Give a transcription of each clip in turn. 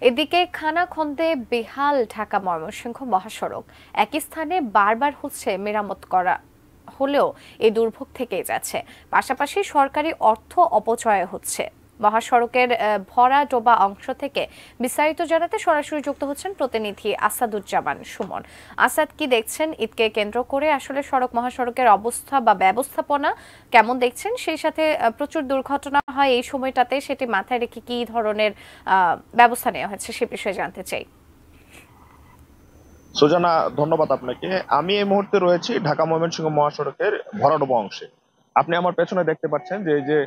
এদিকে খানা খন্দে বেহাল ঢাকা ময়মনসিংহ মহাসড়ক। একই স্থানে বারবার হচ্ছে মেরামত করা হলেও এই দুর্ভোগ থেকেই যাচ্ছে। পাশাপাশি সরকারি অর্থ অপচয় হচ্ছে। মহাসড়কের ভরা ডোবা অংশ থেকে বিস্তারিত জানাতে সরাসরি যুক্ত হচ্ছেন প্রতিনিধি আসাদুজ্জামান সুমন। আসাদ, কি দেখছেন? ঈদকে কেন্দ্র করে আসলে সড়ক মহাসড়কের অবস্থা বা ব্যবস্থাপনা কেমন দেখছেন? সেই সাথে প্রচুর দুর্ঘটনা হয় এই সময়টাতে, সেটি মাথায় রেখে কি ধরনের ব্যবস্থা নেওয়া হয়েছে সে বিষয়ে জানতে চাই। সুজানা, ধন্যবাদ আপনাকে। আমি এই মুহূর্তে রয়েছি ঢাকা ময়মনসিংহ মহাসড়কের ভরাডোবা অংশে। আপনি আমার পেছনে দেখতে পাচ্ছেন যে যে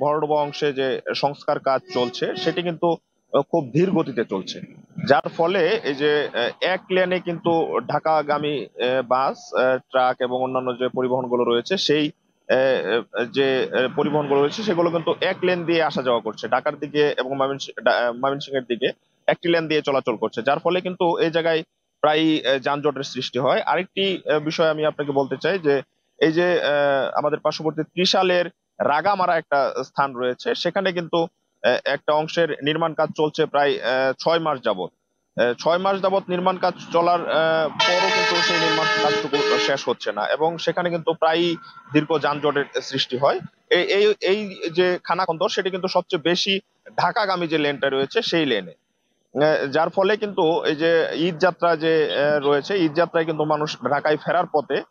ভরাডোবা অংশে যে সংস্কার কাজ চলছে, সেটি কিন্তু খুব ধীর গতিতে চলছে। যার ফলে এই যে এক লেনে কিন্তু ঢাকাগামী বাস ট্রাক এবং অন্যান্য যে পরিবহনগুলো রয়েছে, সেই যে পরিবহনগুলো রয়েছে, সেগুলো কিন্তু এক লেন দিয়ে আসা যাওয়া করছে। ঢাকার দিকে এবং ময়মনসিংহ ময়মনসিংহের দিকে একটি লেন দিয়ে চলাচল করছে, যার ফলে কিন্তু এই জায়গায় প্রায় যানজটের সৃষ্টি হয়। আরেকটি বিষয় আমি আপনাকে বলতে চাই যে, এই যে আমাদের পার্শ্ববর্তী ত্রিশালের রাগামারা একটা স্থান রয়েছে। সেখানে কিন্তু একটা অংশের নির্মাণ কাজ চলছে প্রায় ছয় মাস আহ, ছয় মাস যাবত নির্মাণ কাজ চলার পরও কিন্তু সেই নির্মাণ কাজটুকু শেষ হচ্ছে না এবং সেখানে কিন্তু প্রায়ই দীর্ঘ যানজটের সৃষ্টি হয়। এই এই যে খানাখন্দর সেটি কিন্তু সবচেয়ে বেশি ঢাকাগামী যে লেনটা রয়েছে সেই লেনে। যার ফলে কিন্তু এই যে ঈদ যাত্রা যে রয়েছে ঈদ যাত্রায় কিন্তু মানুষ ঢাকায় ফেরার পথে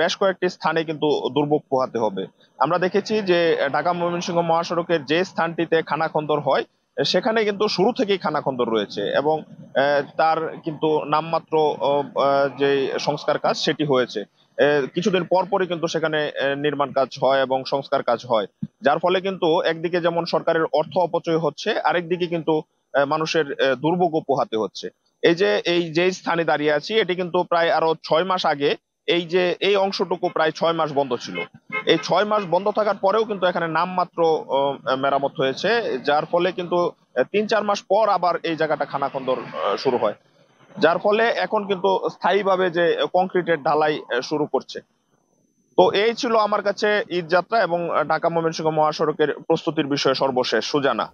বেশ কয়েকটি স্থানে কিন্তু দুর্ভোগ পোহাতে হবে। আমরা দেখেছি যে, ঢাকা ময়মনসিংহ মহাসড়কের যে স্থানটিতে খানাখন্দর হয়, সেখানে কিন্তু শুরু থেকেই খানাখন্দর রয়েছে এবং তার কিন্তু নামমাত্র যে সংস্কার কাজ সেটি হয়েছে। কিছুদিন পর পরই কিন্তু সেখানে নির্মাণ কাজ হয় এবং সংস্কার কাজ হয়। যার ফলে কিন্তু একদিকে যেমন সরকারের অর্থ অপচয় হচ্ছে, আরেকদিকে কিন্তু মানুষের দুর্ভোগ পোহাতে হচ্ছে। এই যে এই যে স্থানে দাঁড়িয়ে আছি, এটি কিন্তু প্রায় আরও ছয় মাস আগে এই যে, এই অংশটুকু প্রায় ছয় মাস বন্ধ ছিল। এই ছয় মাস বন্ধ থাকার পরেও কিন্তু এখানে নামমাত্র মেরামত হয়েছে, যার ফলে কিন্তু তিন চার মাস পর আবার এই জায়গাটা খানাখন্দর শুরু হয়। যার ফলে এখন কিন্তু স্থায়ীভাবে যে কংক্রিটের ঢালাই শুরু করছে। তো এই ছিল আমার কাছে ঈদ যাত্রা এবং ঢাকা ময়মনসিংহ মহাসড়কের প্রস্তুতির বিষয়ে সর্বশেষ। সুজানা।